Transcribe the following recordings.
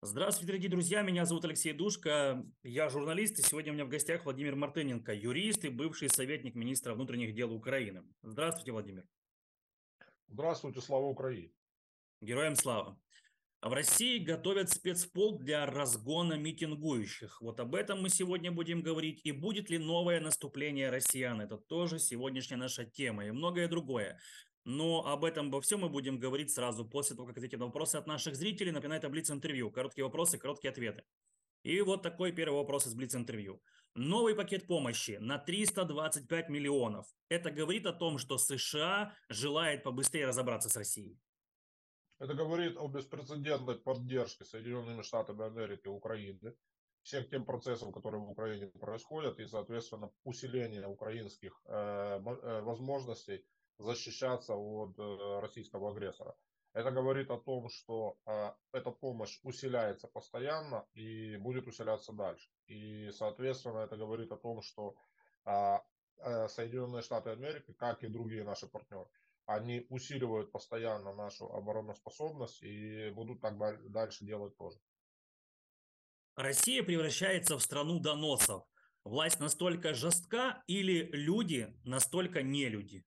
Здравствуйте, дорогие друзья, меня зовут Алексей Душка, я журналист, и сегодня у меня в гостях Владимир Мартыненко, юрист и бывший советник министра внутренних дел Украины. Здравствуйте, Владимир. Здравствуйте, слава Украине. Героям слава. В России готовят спецполк для разгона митингующих. Вот об этом мы сегодня будем говорить. И будет ли новое наступление россиян? Это тоже сегодняшняя наша тема и многое другое. Но об этом во всем мы будем говорить сразу после того, как ответим на вопросы от наших зрителей. Напоминаю, это Блиц-интервью. Короткие вопросы, короткие ответы. И вот такой первый вопрос из Блиц-интервью. Новый пакет помощи на 325 миллионов. Это говорит о том, что США желает побыстрее разобраться с Россией. Это говорит о беспрецедентной поддержке Соединенными Штатами Америки Украины, всех тем процессам, которые в Украине происходят, и, соответственно, усиление украинских э, э, возможностей защищаться от э, российского агрессора. Это говорит о том, что э, эта помощь усиляется постоянно и будет усиляться дальше. И, соответственно, это говорит о том, что э, э Соединенные Штаты Америки, как и другие наши партнеры, они усиливают постоянно нашу обороноспособность и будут так дальше делать тоже. Россия превращается в страну доносов. Власть настолько жестка или люди настолько не люди?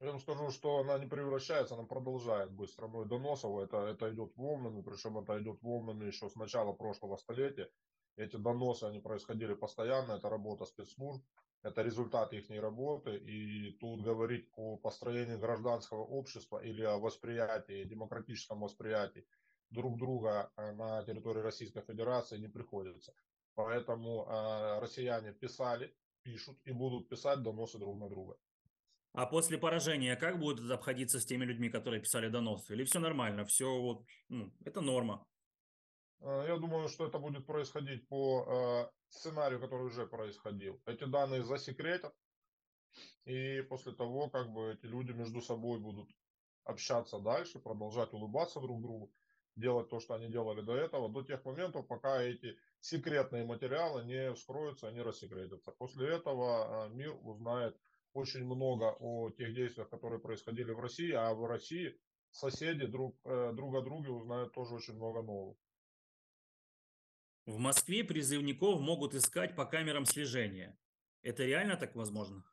Я вам скажу, что она не превращается, она продолжает быть страной доносов. Это, это идет волнами, причем это идет волнами еще с начала прошлого столетия. Эти доносы, они происходили постоянно, это работа спецслужб это результат их работы, и тут говорить о построении гражданского общества или о восприятии, демократическом восприятии друг друга э, на территории Российской Федерации не приходится. Поэтому э, россияне писали, пишут и будут писать доносы друг на друга. А после поражения как будут обходиться с теми людьми, которые писали доносы? Или все нормально, все вот, ну, это норма? Э, я думаю, что это будет происходить по э, сценарию, который уже происходил. Эти данные засекретят, и после того, как бы эти люди между собой будут общаться дальше, продолжать улыбаться друг другу, делать то, что они делали до этого, до тех моментов, пока эти секретные материалы не вскроются, не рассекретятся. После этого э, мир узнает очень много о тех действиях, которые происходили в России, а в России соседи друг, друг о друге узнают тоже очень много нового. В Москве призывников могут искать по камерам слежения. Это реально так возможно?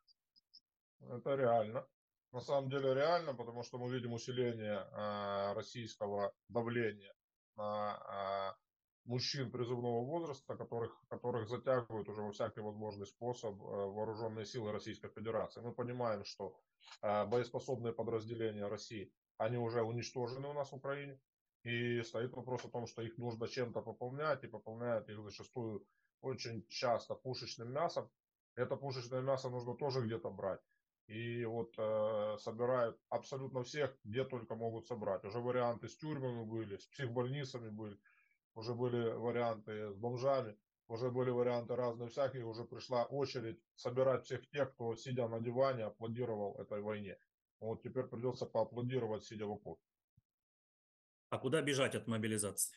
Это реально. На самом деле реально, потому что мы видим усиление э, российского давления на э, мужчин призывного возраста, которых, которых затягивают уже во всякий возможный способ э, вооруженные силы Российской Федерации. Мы понимаем, что э, боеспособные подразделения России, они уже уничтожены у нас в Украине. И стоит вопрос о том, что их нужно чем-то пополнять, и пополняют их зачастую очень часто пушечным мясом. Это пушечное мясо нужно тоже где-то брать. И вот э, собирают абсолютно всех, где только могут собрать. Уже варианты с тюрьмами были, с психбольницами были, уже были варианты с бомжами, уже были варианты разные всякие, уже пришла очередь собирать всех тех, кто, сидя на диване, аплодировал этой войне. Вот теперь придется поаплодировать, сидя в окопе. А куда бежать от мобилизации?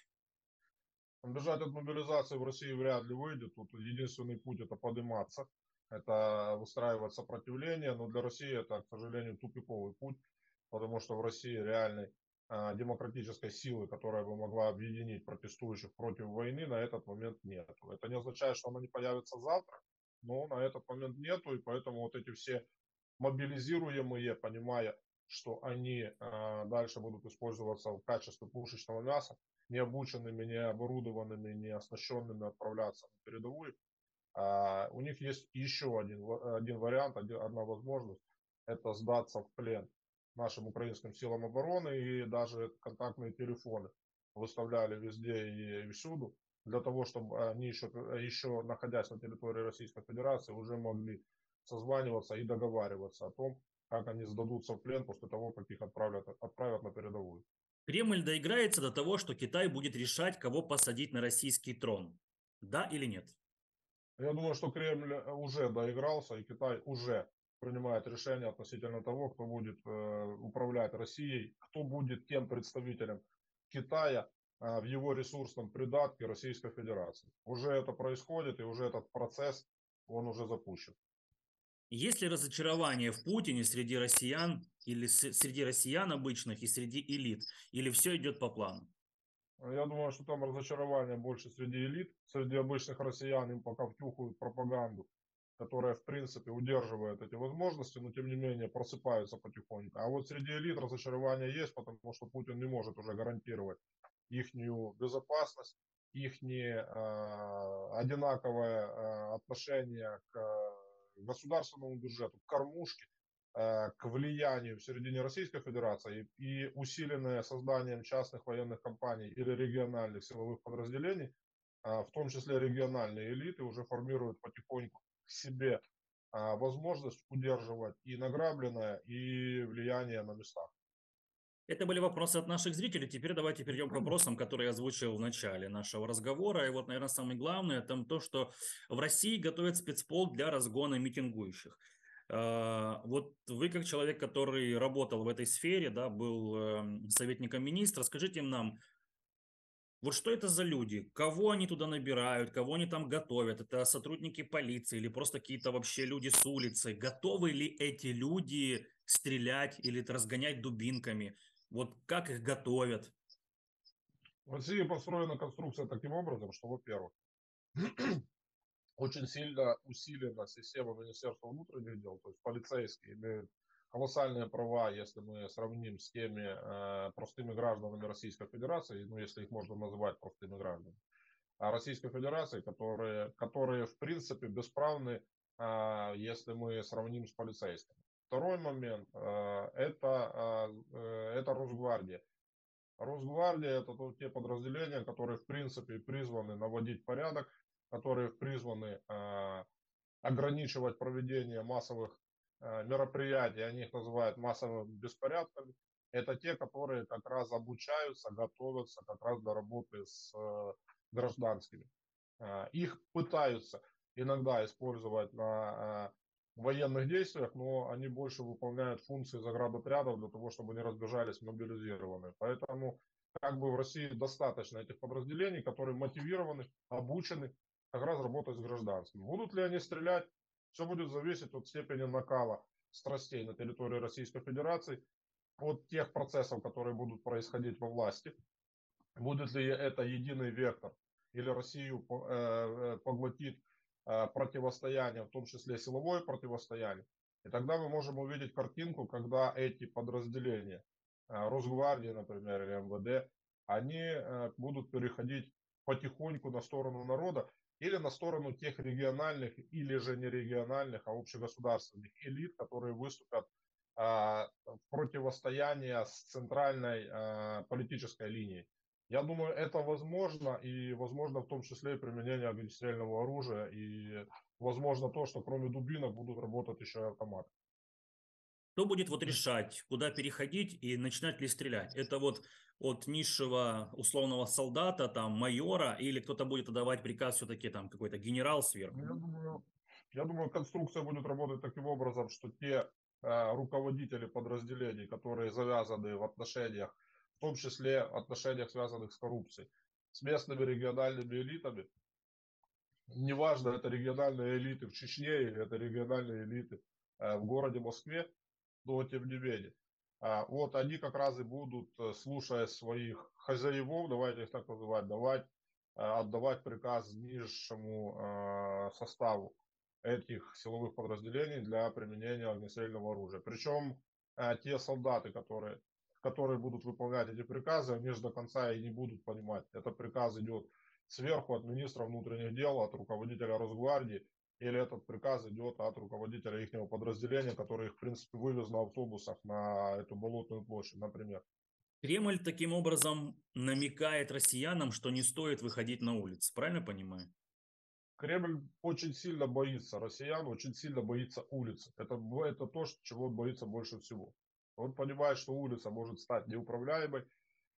Бежать от мобилизации в России вряд ли выйдет. Тут единственный путь это подниматься, это выстраивать сопротивление. Но для России это, к сожалению, тупиковый путь, потому что в России реальной а, демократической силы, которая бы могла объединить протестующих против войны, на этот момент нет. Это не означает, что она не появится завтра, но на этот момент нету, и поэтому вот эти все мобилизируемые, понимая, что они э, дальше будут использоваться в качестве пушечного мяса, не обученными, не оборудованными, не оснащенными отправляться на передовую. А у них есть еще один, один вариант, один, одна возможность, это сдаться в плен нашим украинским силам обороны и даже контактные телефоны выставляли везде и всюду, для того, чтобы они еще, еще находясь на территории Российской Федерации, уже могли созваниваться и договариваться о том, как они сдадутся в плен после того, как их отправят, отправят на передовую. Кремль доиграется до того, что Китай будет решать, кого посадить на российский трон. Да или нет? Я думаю, что Кремль уже доигрался, и Китай уже принимает решение относительно того, кто будет э, управлять Россией, кто будет тем представителем Китая э, в его ресурсном придатке Российской Федерации. Уже это происходит, и уже этот процесс, он уже запущен. Есть ли разочарование в Путине среди россиян или среди россиян обычных и среди элит? Или все идет по плану? Я думаю, что там разочарование больше среди элит, среди обычных россиян им пока втюхают пропаганду, которая, в принципе, удерживает эти возможности, но, тем не менее, просыпаются потихоньку. А вот среди элит разочарование есть, потому что Путин не может уже гарантировать их безопасность, их э, одинаковое э, отношение к государственному бюджету, к кормушке, Э, к влиянию в середине Российской Федерации и усиленное созданием частных военных компаний или региональных силовых подразделений, а, в том числе региональные элиты уже формируют потихоньку к себе а, возможность удерживать и награбленное, и влияние на местах. Это были вопросы от наших зрителей. Теперь давайте перейдем к вопросам, которые я озвучил в начале нашего разговора. И вот, наверное, самое главное, это то, что в России готовят спецпол для разгона митингующих. А, вот вы как человек, который работал в этой сфере, да, был эм, советником министра, скажите нам, вот что это за люди? Кого они туда набирают? Кого они там готовят? Это сотрудники полиции или просто какие-то вообще люди с улицы? Готовы ли эти люди стрелять или разгонять дубинками? Вот как их готовят? В России построена конструкция таким образом, что, во-первых, очень сильно усилена система Министерства внутренних дел, то есть полицейские имеют колоссальные права, если мы сравним с теми э, простыми гражданами Российской Федерации, ну, если их можно называть простыми гражданами, а Российской Федерации, которые, которые в принципе бесправны, э, если мы сравним с полицейскими. Второй момент э, это, э, это Росгвардия. Росгвардия это те подразделения, которые в принципе призваны наводить порядок, которые призваны а, ограничивать проведение массовых мероприятий, они их называют массовыми беспорядками, это те, которые как раз обучаются, готовятся как раз до работы с э, гражданскими. А, их пытаются иногда использовать на военных действиях, но они больше выполняют функции заградотрядов для того, чтобы не разбежались мобилизированные. Поэтому как бы в России достаточно этих подразделений, которые мотивированы, обучены как раз работать с гражданским. Будут ли они стрелять, все будет зависеть от степени накала страстей на территории Российской Федерации, от тех процессов, которые будут происходить во власти. Будет ли это единый вектор, или Россию э, э, поглотит э, противостояние, в том числе силовое противостояние. И тогда мы можем увидеть картинку, когда эти подразделения, Росгвардии, например, или МВД, они будут переходить потихоньку на сторону народа или на сторону тех региональных или же не региональных, а общегосударственных элит, которые выступят а, в противостоянии с центральной а, политической линией. Я думаю, это возможно, и возможно в том числе и применение огнестрельного оружия, и возможно то, что кроме дубинок будут работать еще и автоматы. Кто будет вот решать, куда переходить и начинать ли стрелять? Это вот от низшего условного солдата, там, майора, или кто-то будет отдавать приказ все-таки там какой-то генерал сверху? Я думаю, я думаю, конструкция будет работать таким образом, что те э, руководители подразделений, которые завязаны в отношениях, в том числе отношениях, связанных с коррупцией, с местными региональными элитами, неважно, это региональные элиты в Чечне или это региональные элиты э, в городе Москве, но тем не менее. Вот они как раз и будут, э, слушая своих хозяевов, давайте их так называть, давать, э, отдавать приказ низшему э, составу этих силовых подразделений для применения огнестрельного оружия. Причем те солдаты, которые, которые будут выполнять эти приказы, они же до конца и не будут понимать. Этот приказ идет сверху от министра внутренних дел, от руководителя Росгвардии, или этот приказ идет от руководителя их подразделения, который их, в принципе, вывез на автобусах на эту болотную площадь, например. Кремль таким образом намекает россиянам, что не стоит выходить на улицы. Правильно понимаю? Кремль очень сильно боится россиян, очень сильно боится улицы. Это, это то, чего он боится больше всего. Он понимает, что улица может стать неуправляемой,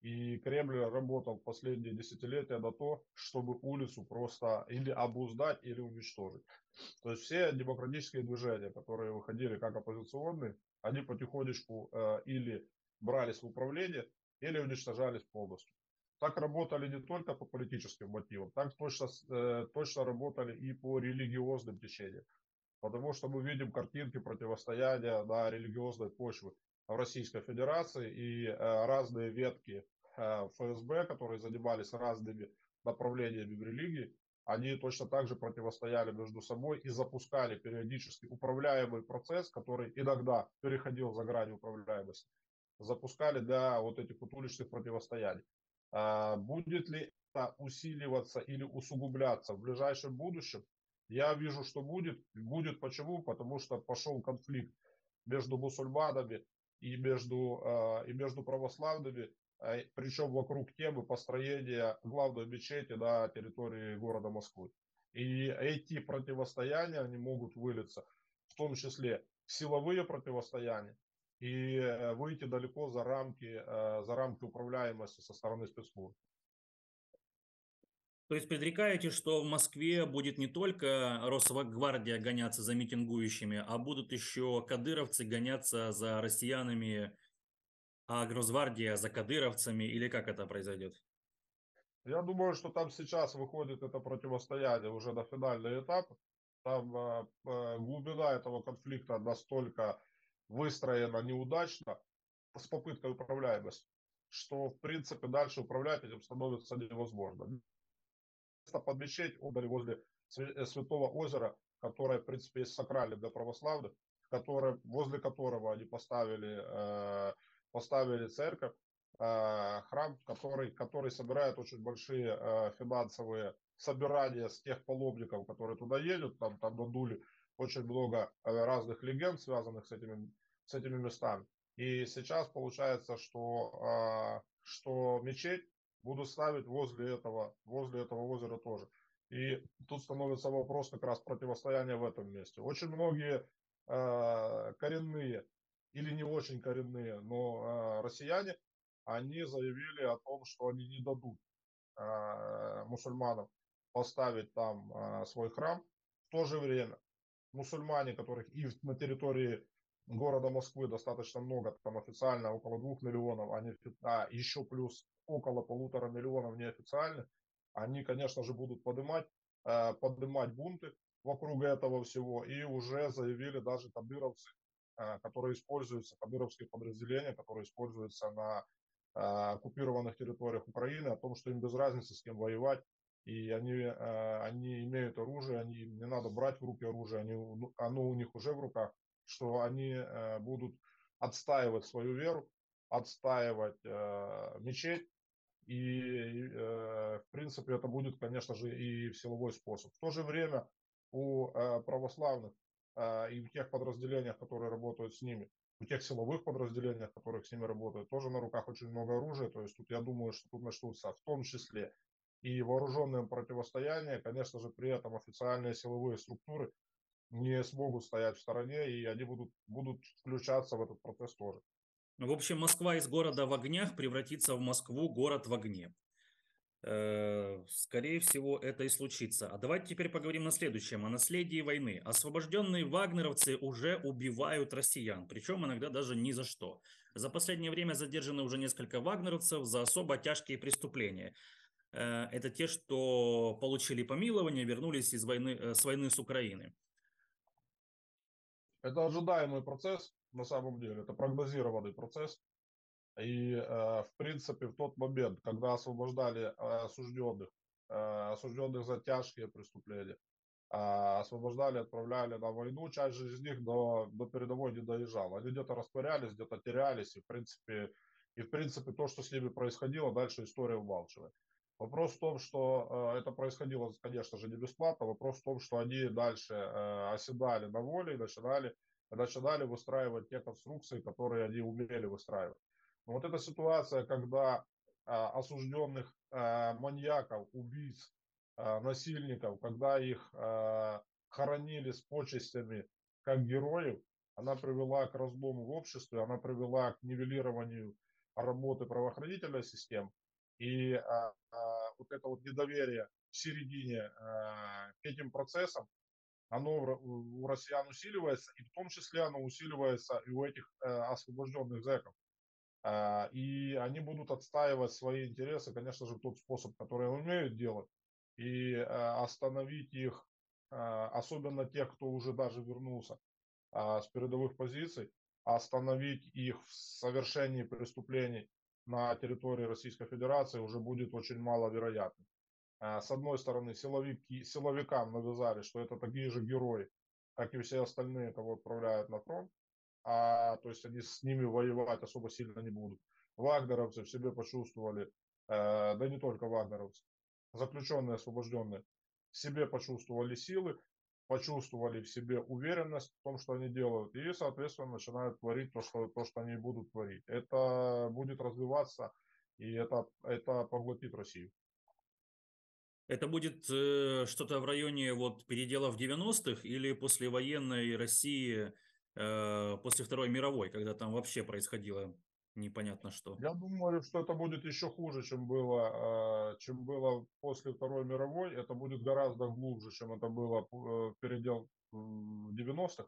и Кремль работал последние десятилетия на то, чтобы улицу просто или обуздать, или уничтожить. То есть все демократические движения, которые выходили как оппозиционные, они потихонечку э, или брались в управление, или уничтожались полностью. Так работали не только по политическим мотивам, так точно, э, точно работали и по религиозным течениям. Потому что мы видим картинки противостояния на религиозной почве в Российской Федерации и э, разные ветки ФСБ, которые занимались разными направлениями в религии, они точно так же противостояли между собой и запускали периодически управляемый процесс, который иногда переходил за грани управляемости, запускали для вот этих вот уличных противостояний. А, будет ли это усиливаться или усугубляться в ближайшем будущем? Я вижу, что будет. Будет почему? Потому что пошел конфликт между мусульманами и между, а, и между православными а, причем вокруг темы построения главной мечети на территории города Москвы. И эти противостояния, они могут вылиться, в том числе силовые противостояния, и э, выйти далеко за рамки, э, за рамки управляемости со стороны спецслужб. То есть предрекаете, что в Москве будет не только Росгвардия гоняться за митингующими, а будут еще кадыровцы гоняться за россиянами а Гросгвардия за кадыровцами или как это произойдет? Я думаю, что там сейчас выходит это противостояние уже на финальный этап. Там э, глубина этого конфликта настолько выстроена неудачно с попыткой управляемости, что в принципе дальше управлять этим становится невозможно. Под мечеть отдали возле э, Святого озера, которое в принципе есть сакральным для православных, которое, возле которого они поставили э, поставили церковь, э, храм, который, который собирает очень большие э, финансовые собирания с тех паломников, которые туда едут, там, там надули очень много э, разных легенд, связанных с этими, с этими местами. И сейчас получается, что, что мечеть будут ставить возле этого, возле этого озера тоже. И тут становится вопрос как раз противостояния в этом месте. Очень многие коренные или не очень коренные, но э, россияне, они заявили о том, что они не дадут э, мусульманам поставить там э, свой храм. В то же время мусульмане, которых и на территории города Москвы достаточно много, там официально около двух миллионов, они, а еще плюс около полутора миллионов неофициальных, они, конечно же, будут поднимать, э, поднимать бунты вокруг этого всего. И уже заявили даже кадыровцы, Э, которые используются, кадыровские подразделения, которые используются на э, оккупированных территориях Украины, о том, что им без разницы с кем воевать, и они, они имеют оружие, они, не надо брать в руки оружие, они, оно у них уже в руках, что они будут отстаивать свою веру, отстаивать мечеть, и, в принципе, это будет, конечно же, и в силовой способ. В то же время у православных а, и в тех подразделениях, которые работают с ними, в тех силовых подразделениях, которые с ними работают, тоже на руках очень много оружия. То есть тут я думаю, что тут начнутся в том числе и вооруженные противостояния. Конечно же, при этом официальные силовые структуры не смогут стоять в стороне, и они будут, будут включаться в этот процесс тоже. В общем, Москва из города в огнях превратится в Москву город в огне. Э, скорее всего, это и случится. А давайте теперь поговорим на следующем, о наследии войны. Освобожденные вагнеровцы уже убивают россиян, причем иногда даже ни за что. За последнее время задержаны уже несколько вагнеровцев за особо тяжкие преступления. Э, это те, что получили помилование, вернулись из войны, э, с войны с Украины. Это ожидаемый процесс, на самом деле, это прогнозированный процесс. И, э, в принципе, в тот момент, когда освобождали э, осужденных, э, осужденных за тяжкие преступления, освобождали, отправляли на войну, часть же из них до, до передовой не доезжала. Они где-то растворялись, где-то терялись, и, в принципе, и, в принципе, то, что с ними происходило, дальше история умалчивает. Вопрос в том, что э, это происходило, конечно же, не бесплатно. Вопрос в том, что они дальше э, оседали на воле и начинали, начинали выстраивать те конструкции, которые они умели выстраивать. Вот эта ситуация, когда а, осужденных а, маньяков, убийц, а, насильников, когда их а, хоронили с почестями как героев, она привела к разлому в обществе, она привела к нивелированию работы правоохранительной системы. И а, а, вот это вот недоверие в середине а, к этим процессам, оно у россиян усиливается, и в том числе оно усиливается и у этих а, освобожденных зэков. А, и они будут отстаивать свои интересы, конечно же, тот способ, который умеют делать, и а, остановить их, а, особенно тех, кто уже даже вернулся с передовых позиций, остановить их в совершении преступлений на территории Российской Федерации уже будет очень маловероятным. С одной стороны, силовики, силовикам навязали, что это такие же герои, как и все остальные, кого отправляют на фронт, а, то есть они с ними воевать особо сильно не будут. Вагнеровцы в себе почувствовали, э, да не только вагнеровцы, заключенные, освобожденные, в себе почувствовали силы, почувствовали в себе уверенность в том, что они делают, и, соответственно, начинают творить то, что, то, что они будут творить. Это будет развиваться, и это, это поглотит Россию. Это будет э, что-то в районе вот передела в 90-х или послевоенной России э, после Второй мировой, когда там вообще происходило непонятно что. Я думаю, что это будет еще хуже, чем было, э, чем было после Второй мировой. Это будет гораздо глубже, чем это было э, передел в 90-х.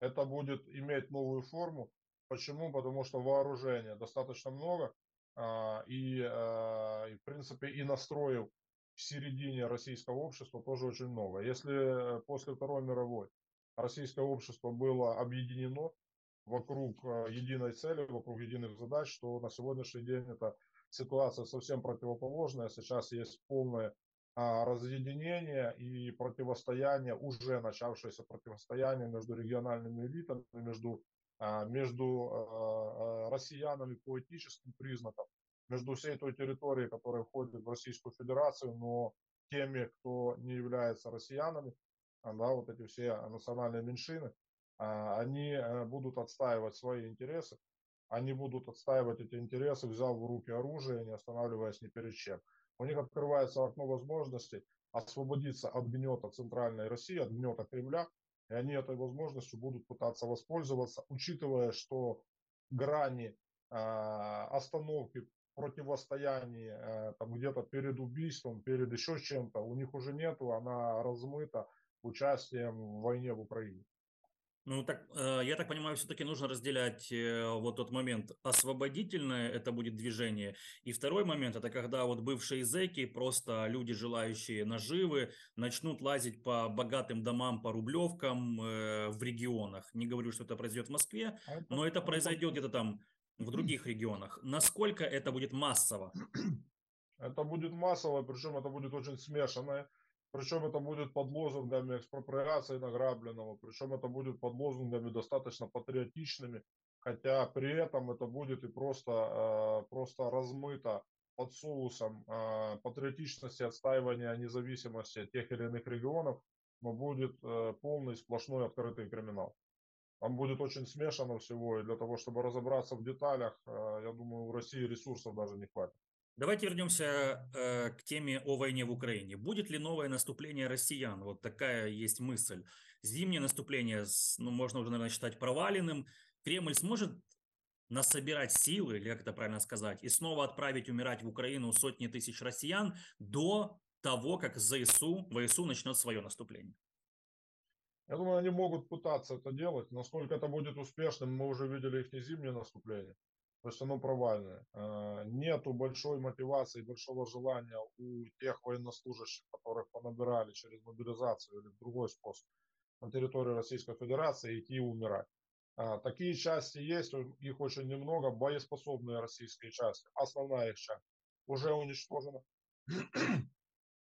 Это будет иметь новую форму. Почему? Потому что вооружения достаточно много. А, и, э, и, в принципе, и настроев в середине российского общества тоже очень много. Если после Второй мировой российское общество было объединено, вокруг э, единой цели, вокруг единых задач, что на сегодняшний день эта ситуация совсем противоположная. Сейчас есть полное а, разъединение и противостояние, уже начавшееся противостояние между региональными элитами, между, а, между а, россиянами по этническим признакам, между всей той территорией, которая входит в Российскую Федерацию, но теми, кто не является россиянами, да, вот эти все национальные меньшины, а, они э, будут отстаивать свои интересы, они будут отстаивать эти интересы, взяв в руки оружие, не останавливаясь ни перед чем. У них открывается окно возможностей освободиться от гнета Центральной России, от гнета Кремля, и они этой возможностью будут пытаться воспользоваться, учитывая, что грани э, остановки противостояния э, там где-то перед убийством, перед еще чем-то, у них уже нету, она размыта участием в войне в Украине. Ну, так, э, я так понимаю, все-таки нужно разделять э, вот тот момент освободительное, это будет движение, и второй момент, это когда вот бывшие зэки, просто люди, желающие наживы, начнут лазить по богатым домам, по рублевкам в регионах. Не говорю, что это произойдет в Москве, а но это произойдет где-то там в других регионах. Насколько это будет массово? Это будет массово, причем это будет очень смешанное. Причем это будет под лозунгами экспроприации награбленного, причем это будет под лозунгами достаточно патриотичными, хотя при этом это будет и просто, э, просто размыто под соусом э, патриотичности, отстаивания независимости тех или иных регионов, но будет э, полный сплошной открытый криминал. Там будет очень смешано всего, и для того, чтобы разобраться в деталях, я думаю, у России ресурсов даже не хватит. Давайте вернемся э, к теме о войне в Украине. Будет ли новое наступление россиян? Вот такая есть мысль. Зимнее наступление, ну, можно уже, наверное, считать проваленным. Кремль сможет насобирать силы, или как это правильно сказать, и снова отправить умирать в Украину сотни тысяч россиян до того, как ЗСУ, ВСУ начнет свое наступление? Я думаю, они могут пытаться это делать. Насколько это будет успешным, мы уже видели их зимнее наступление то есть оно провальное. А, нету большой мотивации, большого желания у тех военнослужащих, которых понабирали через мобилизацию или другой способ на территории Российской Федерации идти и умирать. А, такие части есть, их очень немного, боеспособные российские части. Основная их часть уже уничтожена.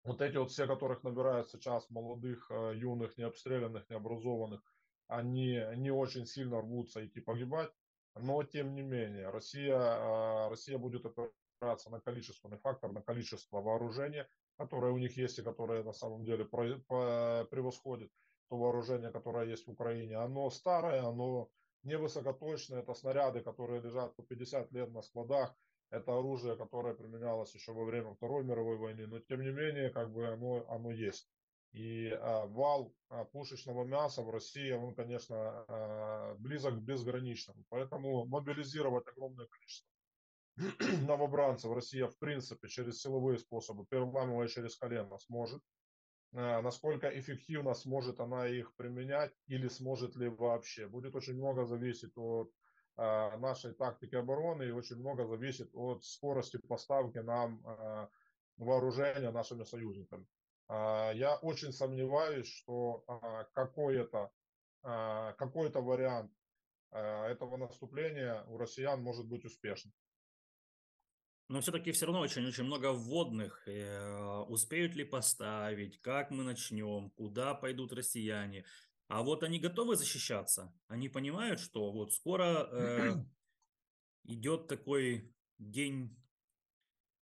Вот эти вот все, которых набирают сейчас молодых, а, юных, необстрелянных, необразованных, они не очень сильно рвутся идти погибать. Но, тем не менее, Россия, а, Россия будет опираться на количественный фактор, на количество вооружения, которое у них есть и которое на самом деле превосходит то вооружение, которое есть в Украине. Оно старое, оно невысокоточное, это снаряды, которые лежат по 50 лет на складах, это оружие, которое применялось еще во время Второй мировой войны, но тем не менее, как бы оно, оно есть. И а, вал а, пушечного мяса в России, он, конечно, а, близок к безграничному. Поэтому мобилизировать огромное количество новобранцев Россия, в принципе, через силовые способы, переламывая через колено, сможет. А, насколько эффективно сможет она их применять или сможет ли вообще. Будет очень много зависеть от нашей тактики обороны и очень много зависит от скорости поставки нам а, вооружения нашими союзниками. А, я очень сомневаюсь, что а, какой-то а, какой-то вариант этого наступления у россиян может быть успешным. Но все-таки все равно очень-очень много вводных. Э, успеют ли поставить, как мы начнем, куда пойдут россияне. А вот они готовы защищаться. Они понимают, что вот скоро э, идет такой день,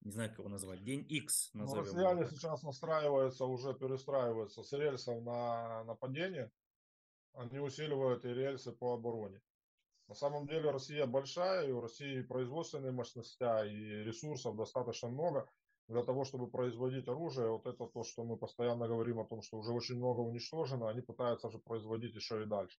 не знаю, как его назвать, день X. Ну, россияне сейчас настраиваются, уже перестраиваются с рельсов на нападение. Они усиливают и рельсы по обороне. На самом деле Россия большая, и у России производственные мощности, и ресурсов достаточно много для того, чтобы производить оружие. Вот это то, что мы постоянно говорим о том, что уже очень много уничтожено, они пытаются же производить еще и дальше.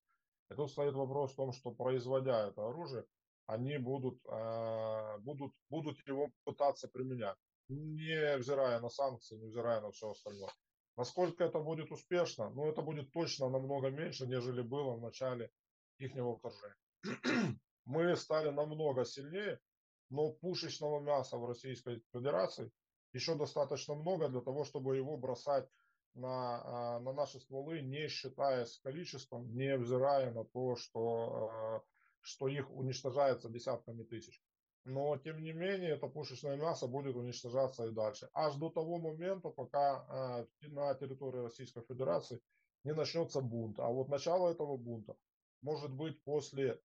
И тут стоит вопрос в том, что производя это оружие, они будут, э, будут, будут его пытаться применять, не взирая на санкции, не взирая на все остальное. Насколько это будет успешно? Ну, это будет точно намного меньше, нежели было в начале их вторжения. мы стали намного сильнее, но пушечного мяса в Российской Федерации еще достаточно много для того, чтобы его бросать на, а, на наши стволы, не считаясь количеством, не взирая на то, что, а, что их уничтожается десятками тысяч. Но, тем не менее, это пушечное мясо будет уничтожаться и дальше. Аж до того момента, пока а, на территории Российской Федерации не начнется бунт. А вот начало этого бунта может быть после,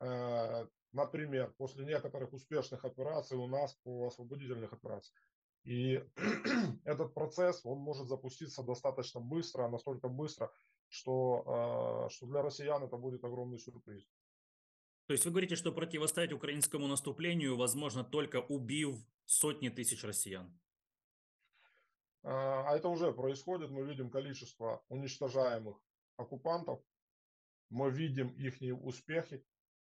например, после некоторых успешных операций у нас по освободительных операциях. И этот процесс, он может запуститься достаточно быстро, настолько быстро, что, э, что для россиян это будет огромный сюрприз. То есть вы говорите, что противостоять украинскому наступлению возможно только убив сотни тысяч россиян? А это уже происходит. Мы видим количество уничтожаемых оккупантов мы видим их успехи,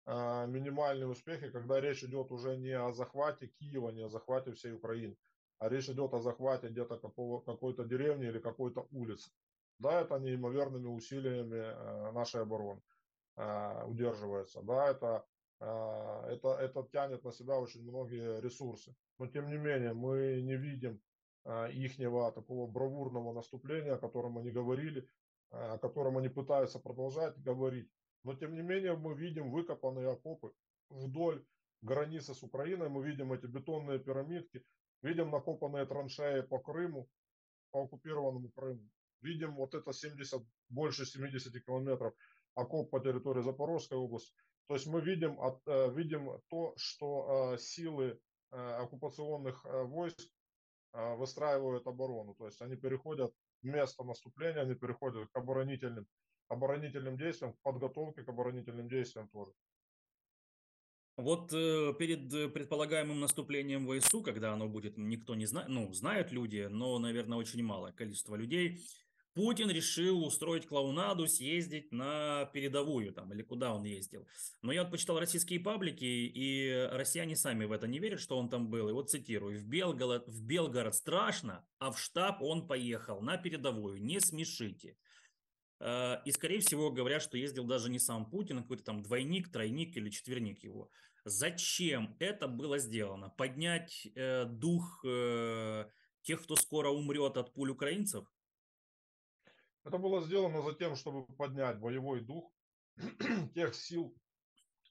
а, минимальные успехи, когда речь идет уже не о захвате Киева, не о захвате всей Украины, а речь идет о захвате где-то какой-то деревни или какой-то улицы. Да, это неимоверными усилиями а, нашей обороны а, удерживается. Да, это, это, это тянет на себя очень многие ресурсы. Но тем не менее мы не видим ихнего такого бравурного наступления, о котором они говорили, о котором они пытаются продолжать говорить. Но тем не менее мы видим выкопанные окопы вдоль границы с Украиной, мы видим эти бетонные пирамидки, видим накопанные траншеи по Крыму, по оккупированному Крыму. Видим вот это 70, больше 70 километров окоп по территории Запорожской области. То есть мы видим, от, э, видим то, что э, силы э, оккупационных войск выстраивают оборону. То есть они переходят место наступления, они переходят к оборонительным, оборонительным действиям, к подготовке к оборонительным действиям тоже. Вот э, перед э, предполагаемым наступлением ВСУ, когда оно будет, никто не знает, ну, знают люди, но, наверное, очень малое количество людей, Путин решил устроить клоунаду, съездить на передовую там, или куда он ездил. Но я вот почитал российские паблики, и россияне сами в это не верят, что он там был. И вот цитирую, в Белгород, в Белгород страшно, а в штаб он поехал на передовую, не смешите. Э, и, скорее всего, говорят, что ездил даже не сам Путин, а какой-то там двойник, тройник или четверник его. Зачем это было сделано? Поднять э, дух э, тех, кто скоро умрет от пуль украинцев? Это было сделано за тем, чтобы поднять боевой дух тех сил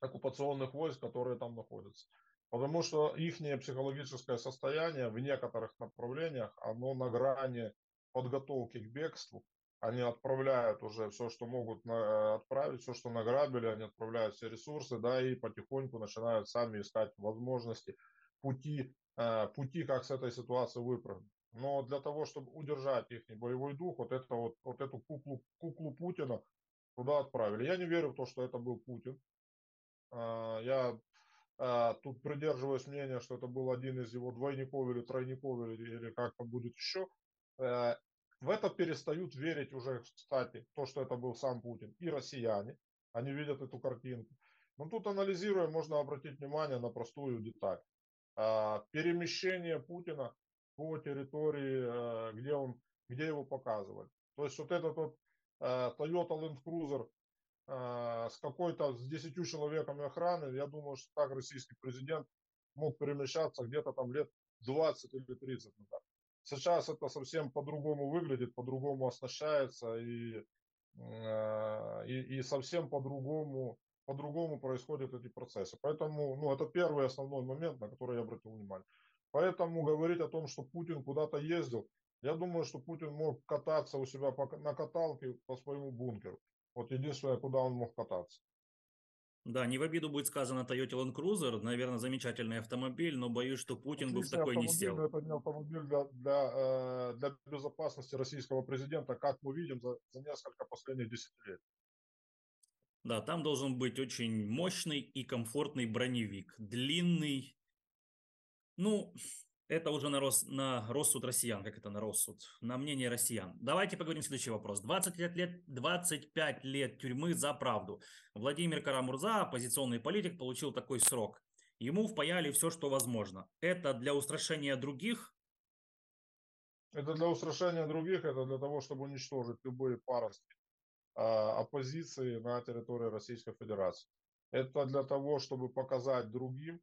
оккупационных войск, которые там находятся. Потому что их психологическое состояние в некоторых направлениях, оно на грани подготовки к бегству. Они отправляют уже все, что могут отправить, все, что награбили, они отправляют все ресурсы, да, и потихоньку начинают сами искать возможности, пути, э, пути, как с этой ситуации выпрыгнуть. Но для того, чтобы удержать их боевой дух, вот, это вот, вот эту куклу, куклу Путина туда отправили. Я не верю в то, что это был Путин. А, я а, тут придерживаюсь мнения, что это был один из его двойников или тройников, или, или как-то будет еще. В это перестают верить уже, кстати, то, что это был сам Путин, и россияне. Они видят эту картинку. Но тут анализируя, можно обратить внимание на простую деталь. А, перемещение Путина по территории, э, где, он, где его показывали. То есть вот этот вот э, Toyota Land Cruiser э, с какой-то, с 10 человеками охраны, я думаю, что так российский президент мог перемещаться где-то там лет 20 или 30 назад. Сейчас это совсем по-другому выглядит, по-другому оснащается и, и, и совсем по-другому по-другому происходят эти процессы. Поэтому ну, это первый основной момент, на который я обратил внимание. Поэтому говорить о том, что Путин куда-то ездил, я думаю, что Путин мог кататься у себя на каталке по своему бункеру. Вот единственное, куда он мог кататься. Да, не в обиду будет сказано Toyota Land Cruiser, наверное, замечательный автомобиль, но боюсь, что Путин бы в такой не сел. Это не автомобиль для, для, э, для безопасности российского президента, как мы видим за, за несколько последних десятилетий. Да, там должен быть очень мощный и комфортный броневик, длинный. Ну, это уже на, рос, на рассуд россиян, как это на рассуд, на мнение россиян. Давайте поговорим следующий вопрос. 25 лет, 25 лет тюрьмы за правду. Владимир Карамурза, оппозиционный политик, получил такой срок. Ему впаяли все, что возможно. Это для устрашения других? Это для устрашения других, это для того, чтобы уничтожить любые паростки а, оппозиции на территории Российской Федерации. Это для того, чтобы показать другим,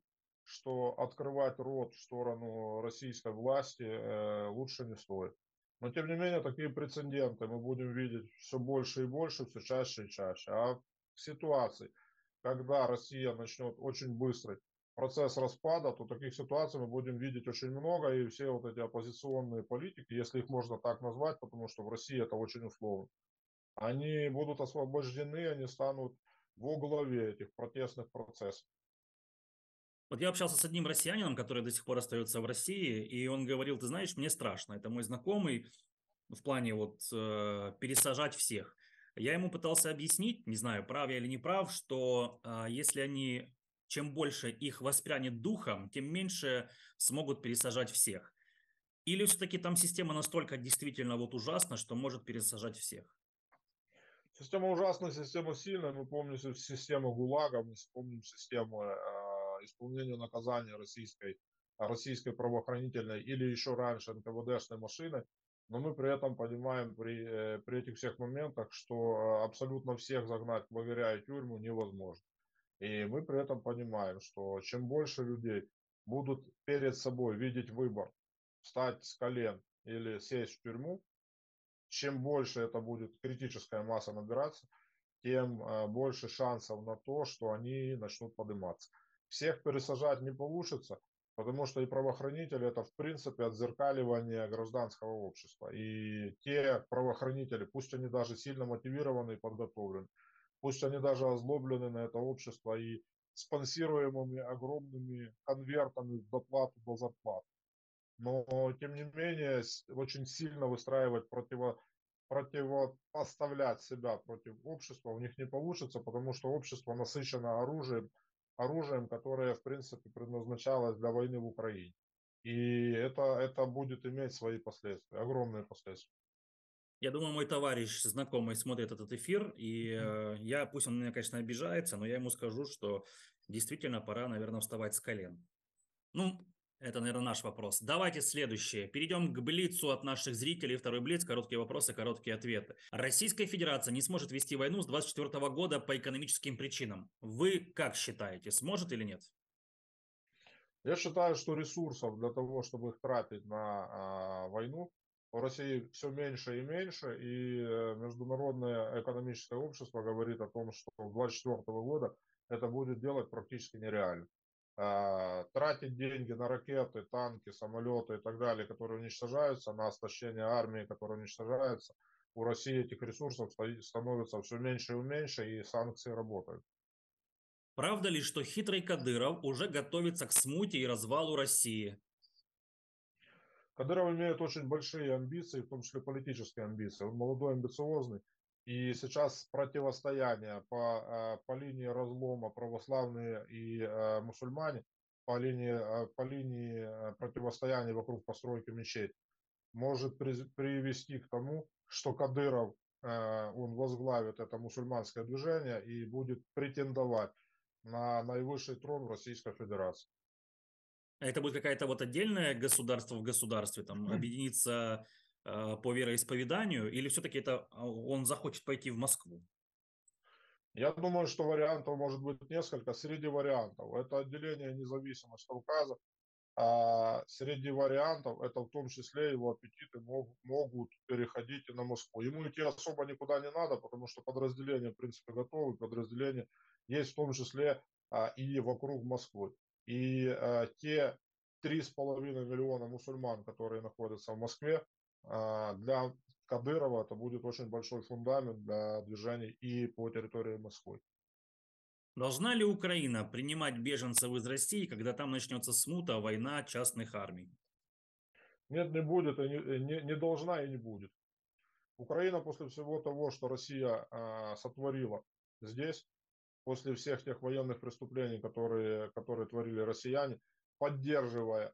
что открывать рот в сторону российской власти э, лучше не стоит. Но тем не менее, такие прецеденты мы будем видеть все больше и больше, все чаще и чаще. А в ситуации, когда Россия начнет очень быстрый процесс распада, то таких ситуаций мы будем видеть очень много, и все вот эти оппозиционные политики, если их можно так назвать, потому что в России это очень условно, они будут освобождены, они станут во главе этих протестных процессов. Вот я общался с одним россиянином, который до сих пор остается в России, и он говорил, ты знаешь, мне страшно, это мой знакомый в плане вот э, пересажать всех. Я ему пытался объяснить, не знаю, прав я или не прав, что э, если они, чем больше их воспрянет духом, тем меньше смогут пересажать всех. Или все-таки там система настолько действительно вот ужасна, что может пересажать всех? Система ужасная, система сильная. Мы помним систему ГУЛАГа, мы помним систему э, исполнению наказания российской, российской правоохранительной или еще раньше НКВДшной машины, но мы при этом понимаем при, э, при этих всех моментах, что э, абсолютно всех загнать в лагеря и тюрьму невозможно. И мы при этом понимаем, что чем больше людей будут перед собой видеть выбор, встать с колен или сесть в тюрьму, чем больше это будет критическая масса набираться, тем э, больше шансов на то, что они начнут подниматься. Всех пересажать не получится, потому что и правоохранители это в принципе отзеркаливание гражданского общества. И те правоохранители, пусть они даже сильно мотивированы и подготовлены, пусть они даже озлоблены на это общество и спонсируемыми огромными конвертами в доплату до зарплаты. Но, тем не менее, очень сильно выстраивать противо, противопоставлять себя против общества у них не получится, потому что общество насыщено оружием, оружием, которое, в принципе, предназначалось для войны в Украине. И это, это будет иметь свои последствия, огромные последствия. Я думаю, мой товарищ знакомый смотрит этот эфир, и э, я, пусть он меня, конечно, обижается, но я ему скажу, что действительно пора, наверное, вставать с колен. Ну, это, наверное, наш вопрос. Давайте следующее. Перейдем к Блицу от наших зрителей. Второй Блиц. Короткие вопросы, короткие ответы. Российская Федерация не сможет вести войну с 2024 года по экономическим причинам. Вы как считаете, сможет или нет? Я считаю, что ресурсов для того, чтобы их тратить на а, войну, в России все меньше и меньше, и э, международное экономическое общество говорит о том, что с 2024 года это будет делать практически нереально. А, тратить деньги на ракеты, танки, самолеты и так далее, которые уничтожаются, на оснащение армии, которые уничтожаются, у России этих ресурсов становится все меньше и меньше, и санкции работают. Правда ли, что хитрый Кадыров уже готовится к смуте и развалу России? Кадыров имеет очень большие амбиции, в том числе политические амбиции. Он молодой, амбициозный. И сейчас противостояние по, э, по линии разлома православные и э, мусульмане, по линии, э, по линии противостояния вокруг постройки мечеть, может привести к тому, что Кадыров, он возглавит это мусульманское движение и будет претендовать на наивысший трон в Российской Федерации. Это будет какая-то вот отдельное государство в государстве, там объединиться по вероисповеданию, или все-таки это а, он захочет пойти в Москву? Я думаю, что вариантов может быть несколько. Среди вариантов это отделение независимости Кавказа. А среди вариантов это в том числе его аппетиты мог, могут переходить и на Москву. Ему идти особо никуда не надо, потому что подразделения, в принципе, готовы. Подразделения есть в том числе а, и вокруг Москвы. И а, те 3,5 миллиона мусульман, которые находятся в Москве, для Кадырова это будет очень большой фундамент для движений и по территории Москвы. Должна ли Украина принимать беженцев из России, когда там начнется смута, война частных армий? Нет, не будет, и не, не, не должна и не будет. Украина после всего того, что Россия э, сотворила здесь, после всех тех военных преступлений, которые, которые творили россияне, поддерживая,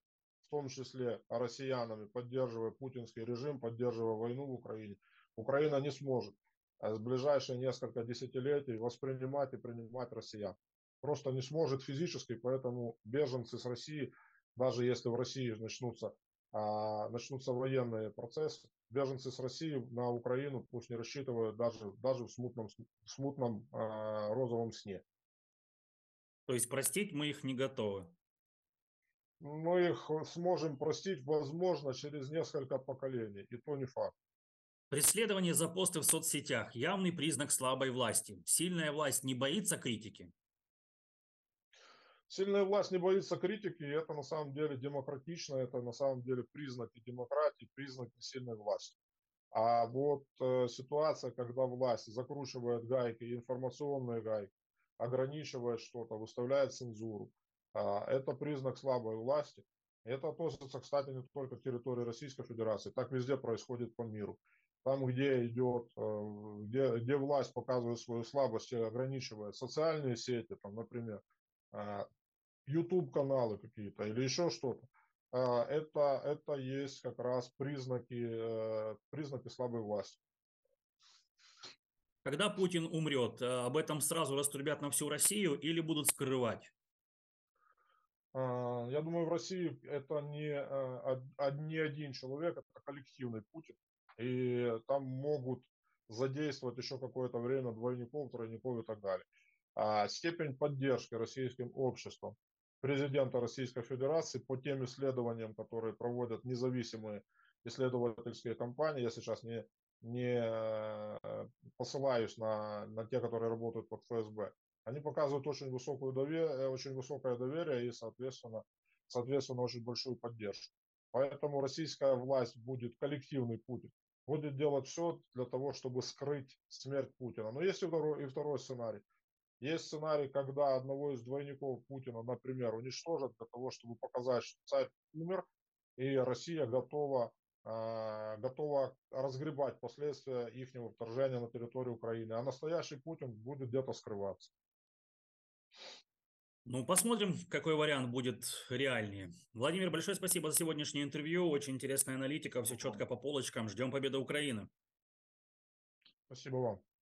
том числе россиянами, поддерживая путинский режим, поддерживая войну в Украине, Украина не сможет в ближайшие несколько десятилетий воспринимать и принимать россиян. Просто не сможет физически, поэтому беженцы с России, даже если в России начнутся, а, начнутся военные процессы, беженцы с России на Украину пусть не рассчитывают даже, даже в смутном, в смутном а, розовом сне. То есть простить мы их не готовы? Мы их сможем простить, возможно, через несколько поколений, и то не факт. Преследование за посты в соцсетях – явный признак слабой власти. Сильная власть не боится критики? Сильная власть не боится критики, и это на самом деле демократично, это на самом деле признаки демократии, признаки сильной власти. А вот э, ситуация, когда власть закручивает гайки, информационные гайки, ограничивает что-то, выставляет цензуру, это признак слабой власти. Это относится, кстати, не только к территории Российской Федерации, так везде происходит по миру. Там, где идет, э, где, где власть показывает свою слабость и ограничивает социальные сети, там, например, э, YouTube-каналы какие-то или еще что-то, а, это, это есть как раз признаки, э, признаки слабой власти. Когда Путин умрет, э, об этом сразу раструбят на всю Россию или будут скрывать? А, я думаю, в России это не, э, не один человек, это коллективный Путин. И там могут задействовать еще какое-то время двойников, тройников и так далее. А степень поддержки российским обществом президента Российской Федерации по тем исследованиям, которые проводят независимые исследовательские компании. Я сейчас не, не э, посылаюсь на, на те, которые работают под ФСБ. Они показывают очень, высокую доверие, э, очень высокое доверие и, соответственно, соответственно, очень большую поддержку. Поэтому российская власть будет коллективный Путин, будет делать все для того, чтобы скрыть смерть Путина. Но есть и второй, и второй сценарий. Есть сценарий, когда одного из двойников Путина, например, уничтожат для того, чтобы показать, что царь умер, и Россия готова, э, готова разгребать последствия их вторжения на территорию Украины. А настоящий Путин будет где-то скрываться. Ну, посмотрим, какой вариант будет реальнее. Владимир, большое спасибо за сегодняшнее интервью. Очень интересная аналитика, все четко по полочкам. Ждем победы Украины. Спасибо вам.